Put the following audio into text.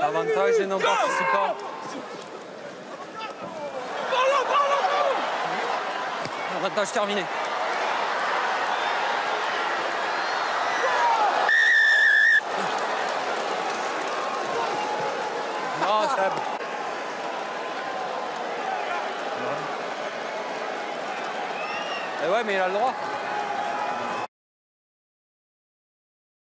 Avantage des non-participants. Avantage terminé. Non, ah. Seb. Eh ouais, mais il a le droit.